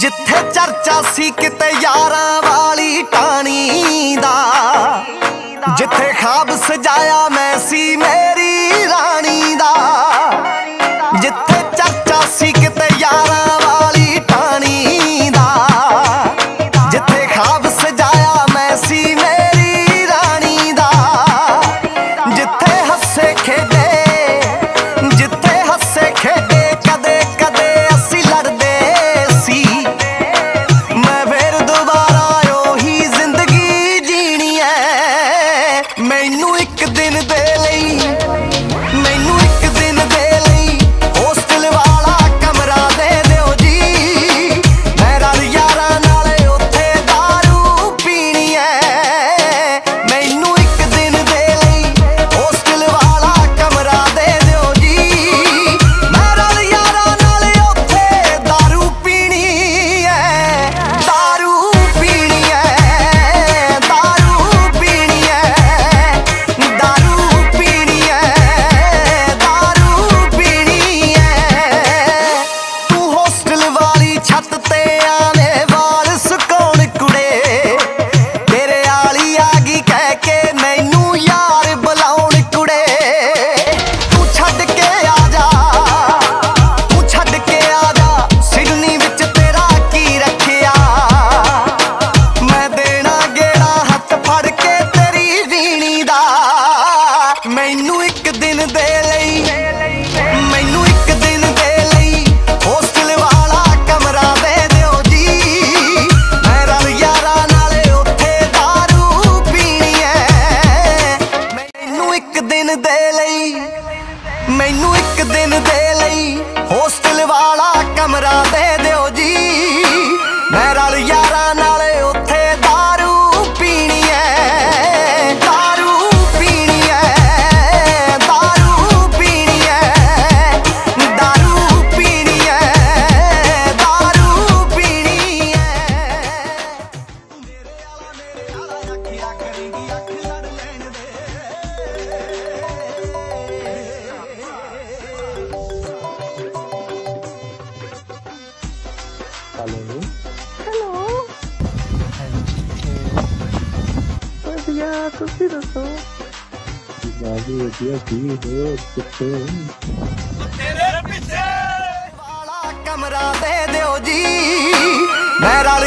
ਜਿੱਥੇ ਚਰਚਾ ਸੀ ਕਿਤੇ ਯਾਰਾਂ ਵਾਲੀ ਟਾਣੀ ਦਾ ਜਿੱਥੇ ਖਾਬ ਸਜਾਇਆ ਮੈਂ ਸੀ ਮੈਂ Valley. ਮੈਨੂੰ ਇੱਕ ਦਿਨ ਦੇ ਲਈ, ਮੈਨੂੰ ਇੱਕ ਦਿਨ ਦੇ ਲਈ ਹੋਸਟਲ ਵਾਲਾ ਕਮਰਾ ਦੇ ਦਿਓ ਜੀ। ਮੈਂ ਰਲ ਯਾਰਾਂ ਨਾਲ ਉੱਥੇ दारू ਪੀਣੀ ਐ। ਮੈਨੂੰ ਇੱਕ ਦਿਨ ਦੇ ਲਈ, ਮੈਨੂੰ ਇੱਕ ਦਿਨ ਦੇ a conspiração. Cuidado aqui, aqui, ਤੇਰੇ ਪਿੱਛੇ ਵਾਲਾ ਕਮਰਾ ਦੇ ਦਿਓ ਜੀ ਮੈਂ ਰਲ